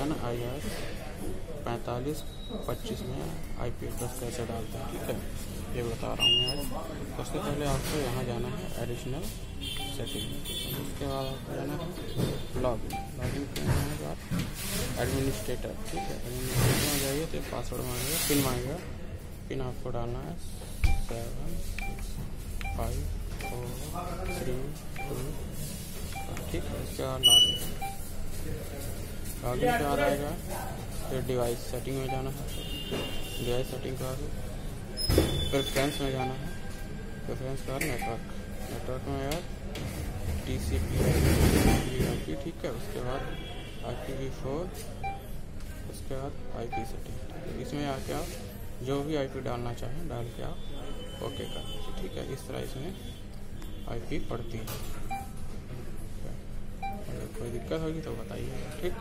N I R पैंतालीस, पच्चीस में आई पी एड्रेस कैसे डालते हैं, ठीक है? ये बता रहा हूँ मैं सबसे पहले आपको यहाँ जाना है एडिशनल सेटिंग उसके बाद आपको जाना है लॉगिन लॉगिन करने के बाद एडमिनिस्ट्रेटर ठीक है? एडमिनिस्ट्रेटर में जाइए तो पासवर्ड मांगेगा पिन मांगेगा पिन आपको डालना है seven five four three two ठीक है? उसके बाद लॉगिन लॉगिन के बाद आएगा फिर डिवाइस सेटिंग में जाना है। डिवाइस सेटिंग के प्रेफरेंस में जाना है। प्रेफरेंस के नेटवर्क नेटवर्क में यार टी सी पी ठीक है। उसके बाद आई पी वी फोर उसके बाद आई पी सेटिंग इसमें आके आप जो भी आई पी डालना चाहें, डाल के आप ओके कर ठीक है, इस तरह इसमें आई पी पड़ती है। 佢哋而家開呢度嘅底，